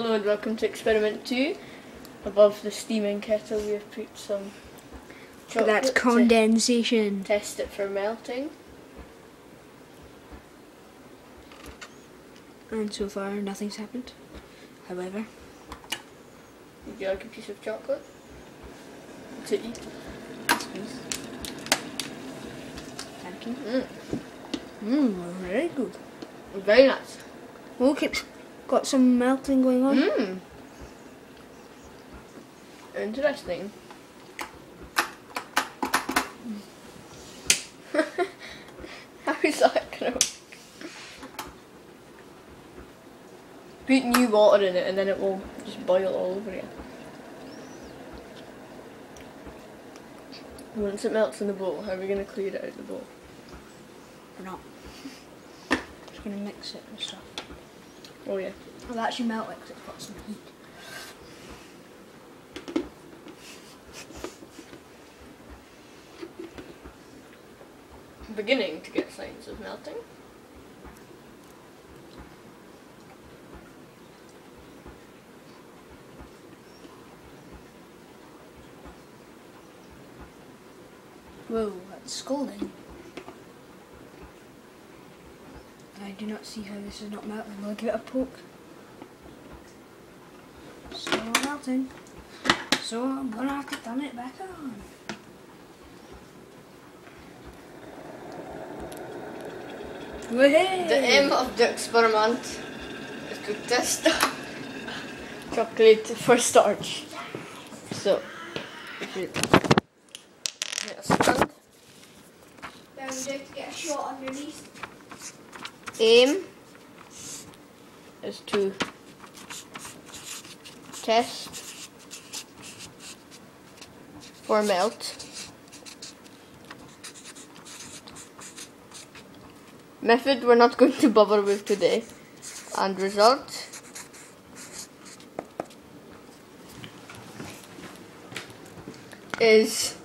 Hello and welcome to experiment 2. Above the steaming kettle we have put some chocolate That's condensation. test it for melting. And so far, nothing's happened. However, Would you like a piece of chocolate to eat? please. Thank you. Mm. Mmm, very good. Very nice. It's got some melting going on. Mmm. Interesting. How is that gonna work? Put new water in it and then it will just boil all over you. Once it melts in the bowl, how are we going to clear it out of the bowl? Or not. Just gonna mix it and stuff. Oh yeah. It'll actually melt it because it's got some heat. Beginning to get signs of melting. Whoa, that's scalding. I do not see how this is not melting. I'll give it a poke. Still melting. So I'm gonna have to turn it back on. Woohoo! The aim of the experiment is to test the chocolate for starch. So, if you get a stand, Then we have to get a shot underneath. Aim is to test for melt. Method we're not going to bother with today. And result is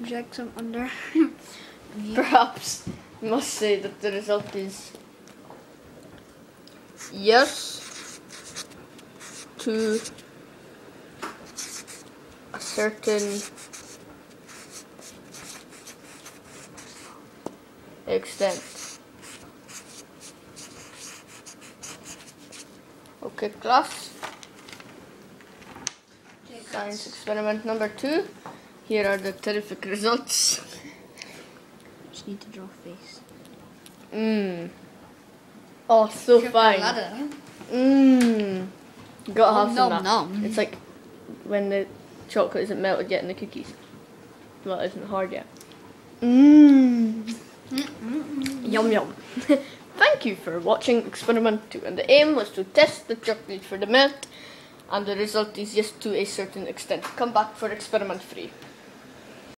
Would some under? perhaps must say that the result is yes to a certain extent. Okay, class. Science experiment number two. Here are the terrific results. Just need to draw a face. Mmm. Oh, so fine. Mmm. Gotta have some of that. nom. It's like when the chocolate isn't melted yet in the cookies. Well, it isn't hard yet. Mmm. Yum yum. Thank you for watching experiment 2 and the aim was to test the chocolate for the melt and the result is yes to a certain extent. Come back for experiment 3.